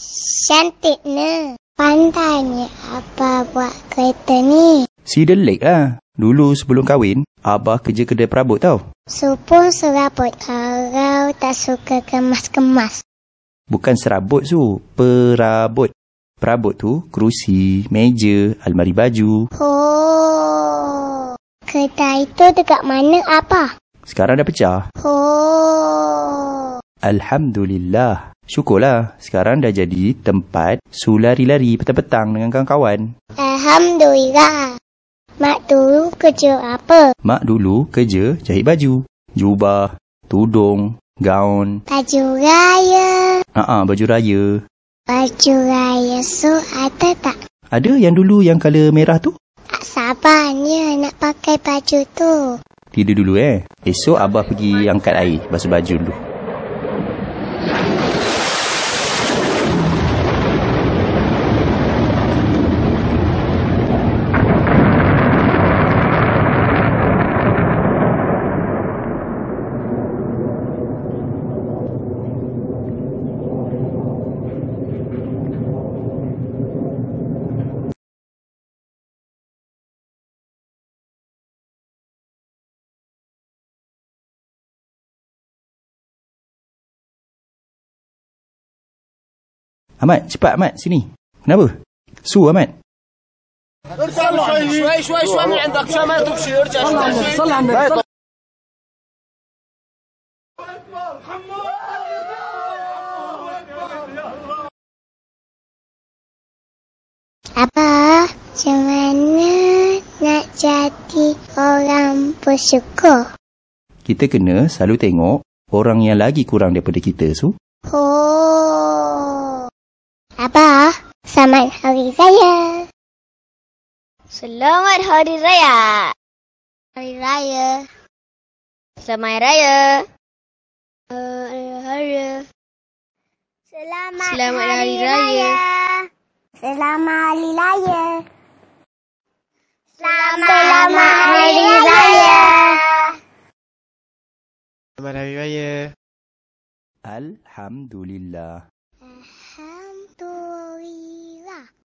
Cantiknya. Pandainya apa buat kereta ni. Si delik lah. Dulu sebelum kahwin, Abah kerja kedai perabot tau. Supun serabut kalau tak suka kemas-kemas. Bukan serabut su, perabot. Perabot tu kerusi, meja, almari baju. Oh. Kedai itu dekat mana apa? Sekarang dah pecah. Oh. Alhamdulillah. Syukurlah, sekarang dah jadi tempat su lari-lari petang-petang dengan kawan-kawan. Alhamdulillah. Mak dulu kerja apa? Mak dulu kerja jahit baju, jubah, tudung, gaun. Baju raya. Ah, baju raya. Baju raya so ada tak? Ada yang dulu yang color merah tu? Tak sabarnya nak pakai baju tu. Tidur dulu eh. Esok Abah pergi angkat air, basuh baju dulu. Ahmad, cepat Ahmad, sini. Kenapa? Su Ahmad. شوي شوي شوي من عندك عشان ما تمشي ارجع شوي صل على النبي Apa? Macam mana nak jadi orang bersyukur? Kita kena selalu tengok orang yang lagi kurang daripada kita, Su. Oh. Hari Raya. Selamat Hari Raya. Hari Raya. Selamat Hari Raya. Hari Raya. Selamat, Selamat Hari Raya. Selamat Hari Raya. Selamat Hari Raya. Selamat Hari Raya. Alhamdulillah.